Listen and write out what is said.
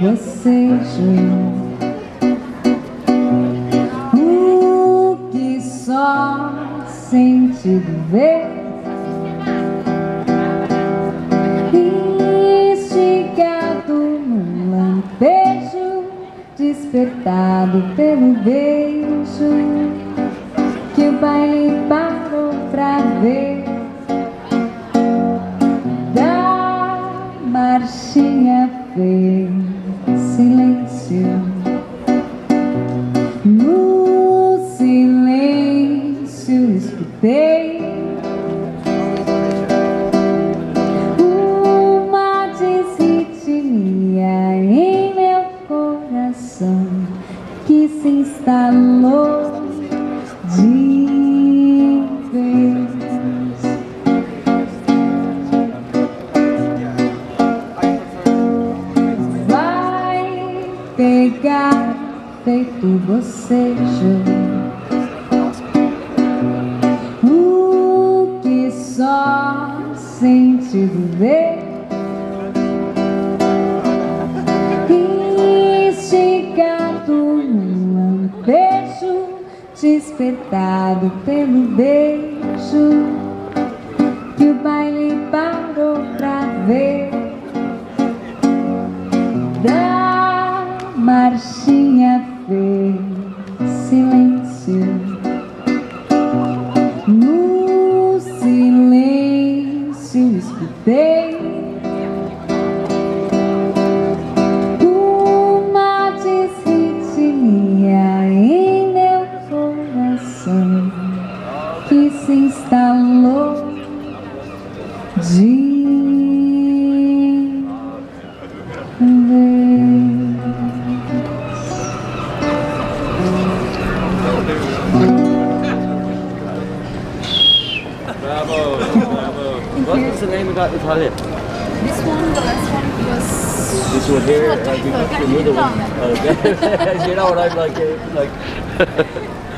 bocejo O que só sentido ver Instigado num lampejo Despertado pelo beijo. Que o baile marchinha fez silêncio. No silêncio escutei Uma desritmia em meu coração Que se instalou de pegar feito bocejo O que só sentido ver Instigado num Despertado pelo beijo Que o baile parou pra ver se instalou de Bravo, bravo. What was the name of that Italian? This one, the last one was. This one here, What like we type got the other one. Okay. you know what I'm like, eh, like